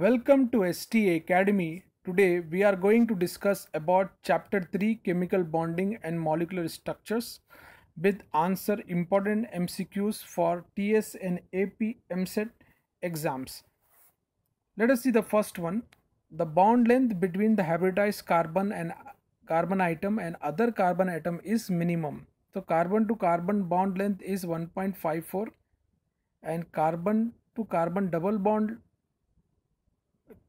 Welcome to STA Academy. Today we are going to discuss about chapter 3 chemical bonding and molecular structures with answer important MCQs for TS and AP EAMCET exams. Let us see the first one. The bond length between the hybridized carbon and carbon atom and other carbon atom is minimum. So carbon to carbon bond length is 1.54 and carbon to carbon double bond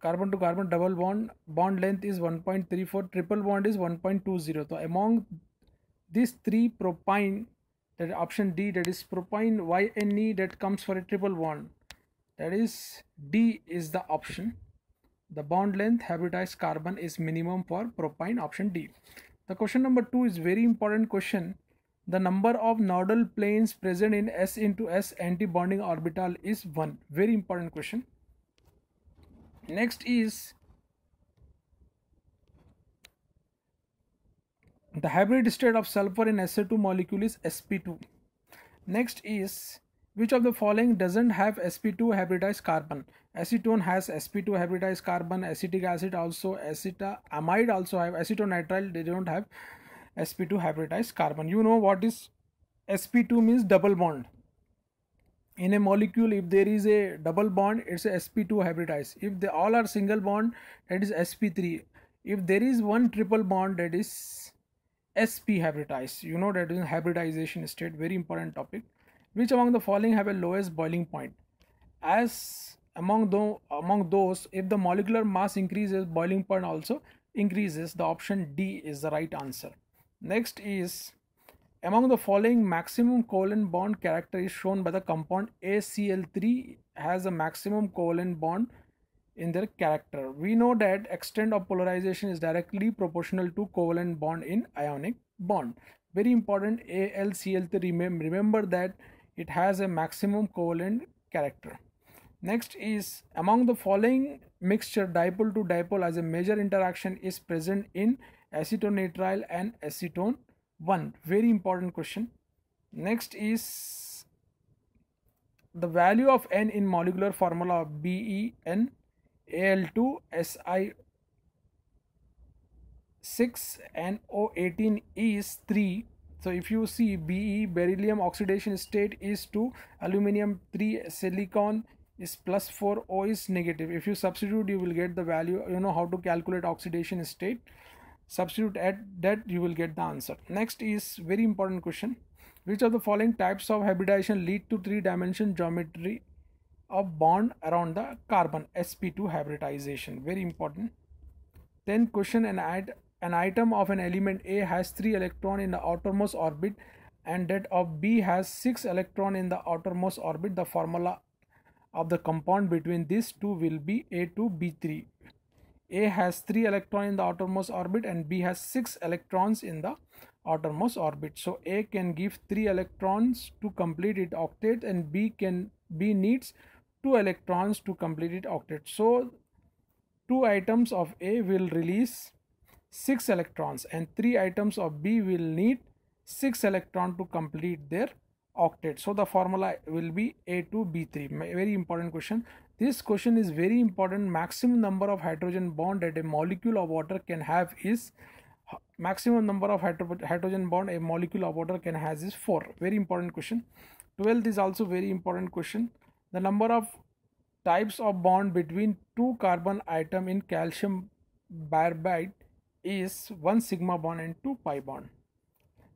carbon to carbon double bond bond length is 1.34 triple bond is 1.20 so among these three propyne that option d that is propyne yne that comes for a triple bond. That is d is the option. The bond length hybridized carbon is minimum for propyne option d. The question number 2 is very important question. The number of nodal planes present in s into s anti-bonding orbital is 1 very important question next is the hybrid state of sulfur in SO2 molecule is sp2 next is which of the following doesn't have sp2 hybridized carbon? Acetone has sp2 hybridized carbon acetic acid also acetamide also have acetonitrile they don't have sp2 hybridized carbon. You know what is sp2 means? Double bond in a molecule if there is a double bond it's a sp2 hybridized. If they all are single bond that is sp3 if there is one triple bond that is sp hybridized. You know that is hybridization state very important topic. Which among the following have a lowest boiling point? As among the among those if the molecular mass increases boiling point also increases the option d is the right answer. Next is among the following maximum covalent bond character is shown by the compound AlCl3 has a maximum covalent bond in their character. We know that extent of polarization is directly proportional to covalent bond in ionic bond. Very important AlCl3 remember that it has a maximum covalent character. Next is among the following mixture dipole to dipole as a major interaction is present in acetonitrile and acetone one very important question. Next is the value of n in molecular formula of ben al2 si 6 and o18 is 3 so if you see be beryllium oxidation state is 2 aluminum 3 silicon is plus 4 o is negative. If you substitute you will get the value you know how to calculate oxidation state substitute at that you will get the answer. Next is very important question. Which of the following types of hybridization lead to three dimension geometry of bond around the carbon sp2 hybridization? Very important. Then question and add an item of an element a has three electron in the outermost orbit and that of b has six electron in the outermost orbit. The formula of the compound between these two will be a2b3 a has 3 electrons in the outermost orbit and B has 6 electrons in the outermost orbit. So A can give 3 electrons to complete its octet and B can B needs 2 electrons to complete its octet. So 2 atoms of A will release 6 electrons and 3 atoms of B will need 6 electrons to complete their octet. So the formula will be A2B3. Very important question. This question is very important. Maximum number of hydrogen bond that a molecule of water can have is maximum number of hydrogen bond a molecule of water can has is 4. Very important question. 12th is also very important question. The number of types of bond between two carbon atom in calcium carbide is 1 sigma bond and 2 pi bond.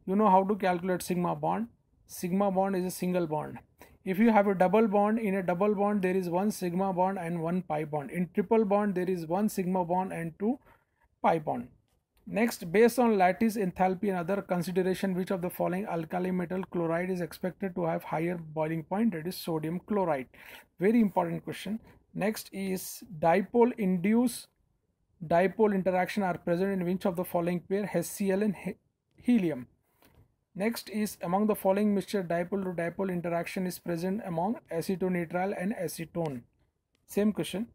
You know how to calculate sigma bond. Sigma bond is a single bond if you have a double bond in a double bond there is one sigma bond and one pi bond. In triple bond there is one sigma bond and two pi bond. Next based on lattice enthalpy and other consideration which of the following alkali metal chloride is expected to have higher boiling point? That is sodium chloride. Very important question. Next is dipole induced dipole interaction are present in which of the following pair? Hcl and he helium Next is among the following mixture dipole to dipole interaction is present among acetonitrile and acetone. Same question.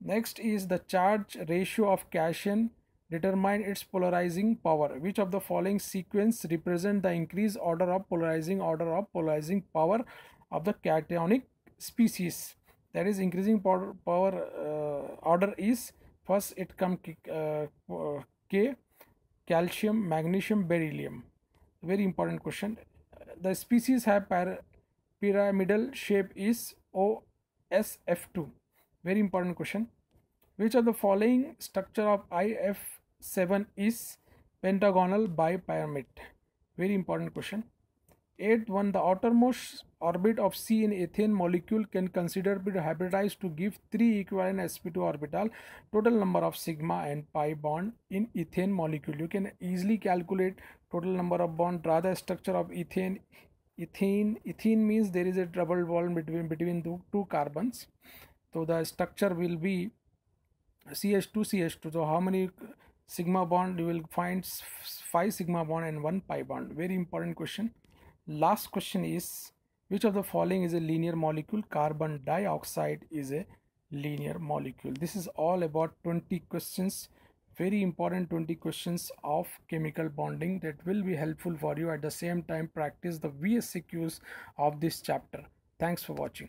Next is the charge ratio of cation determine its polarizing power. Which of the following sequence represent the increased order of polarizing order of polarizing power of the cationic species? That is increasing power, power uh, order is first it come uh, K, calcium, magnesium, beryllium. Very important question. The species have pyramidal shape is OSF2. Very important question. Which of the following structure of IF7 is pentagonal bipyramid? Very important question. Eighth one, the outermost orbit of C in ethane molecule can consider be hybridized to give three equivalent sp2 orbital. Total number of sigma and pi bond in ethane molecule. You can easily calculate total number of bond. Draw the structure of ethane. Ethane, ethene means there is a double bond between between two, two carbons. So the structure will be CH2 CH2. So how many sigma bond you will find five sigma bond and one pi bond. Very important question last question is which of the following is a linear molecule? Carbon dioxide is a linear molecule. This is all about 20 questions very important 20 questions of chemical bonding that will be helpful for you. At the same time practice the vscqs of this chapter. Thanks for watching